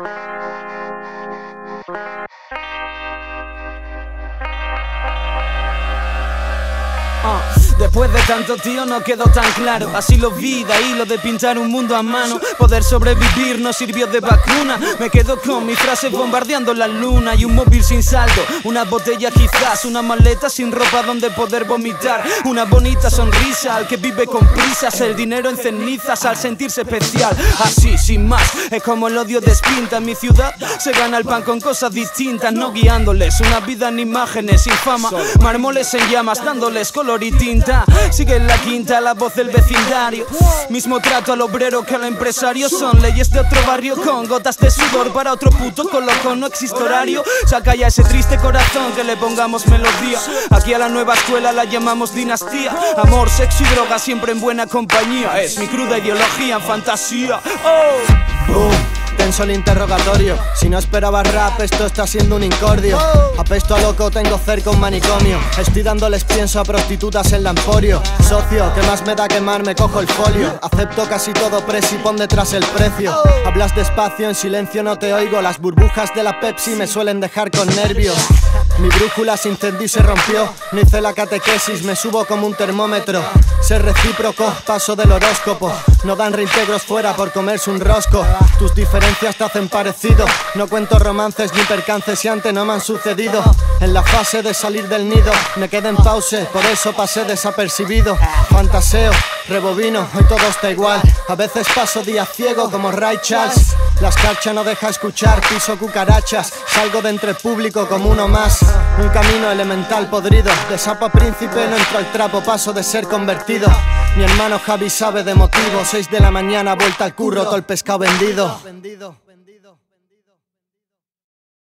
Oh. Después de tanto tío no quedó tan claro. Así lo vi, de ahí lo de pintar un mundo a mano. Poder sobrevivir no sirvió de vacuna. Me quedo con mis frases bombardeando la luna Y un móvil sin saldo, una botella quizás Una maleta sin ropa donde poder vomitar. Una bonita sonrisa al que vive con prisas. El dinero en cenizas al sentirse especial. Así, sin más, es como el odio despinta En mi ciudad. Se gana el pan con cosas distintas No guiándoles. Una vida en imágenes sin fama. Mármoles en llamas dándoles color y tinta Sigue en la quinta la voz del vecindario. Mismo trato al obrero que al empresario. Son leyes de otro barrio con gotas de sudor Para otro puto coloco. No existe horario. Saca ya ese triste corazón que le pongamos melodía. Aquí a la nueva escuela la llamamos dinastía. Amor, sexo y droga siempre en buena compañía. Es mi cruda ideología en fantasía. Oh. Tenso el interrogatorio, si no esperabas rap esto está siendo un incordio. Apesto a loco, tengo cerca un manicomio. Estoy dándoles pienso a prostitutas en la emporio Socio, que más me da quemar, me cojo el folio. Acepto casi todo presi, pon detrás el precio. Hablas despacio, en silencio no te oigo. Las burbujas de la Pepsi me suelen dejar con nervios. Mi brújula se incendió y se rompió. No hice la catequesis, me subo como un termómetro. Ser recíproco, paso del horóscopo no dan reintegros fuera por comerse un rosco. Tus diferencias te hacen parecido. No cuento romances ni percances si antes no me han sucedido. En la fase de salir del nido me quedé en pause, por eso pasé desapercibido. Fantaseo, rebobino, hoy todo está igual. A veces paso días ciego como Ray Charles. La escarcha no deja escuchar, piso cucarachas. Salgo de entre público como uno más. Un camino elemental podrido. De sapo a príncipe no entro al trapo, paso de ser convertido. Mi hermano Javi sabe de motivos. 6 de la mañana, vuelta al curro, todo el pescado vendido.